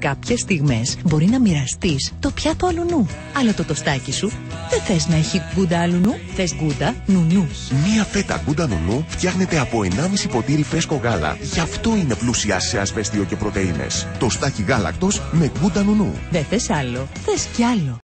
Κάποιες στιγμές, μπορεί να μοιραστείς το πιάτο αλουνού. Αλλά το τοστάκι σου δεν θες να έχει γκούντα αλουνού, θες γκούντα νουνού. Μία φέτα γκούντα νουνού φτιάχνεται από 1,5 ποτήρι φρέσκο γάλα. Γι' αυτό είναι πλούσια σε ασβεστίο και πρωτεΐνες. Τοστάκι γάλακτος με γκούντα νουνού. Δεν θες άλλο, θες κι άλλο.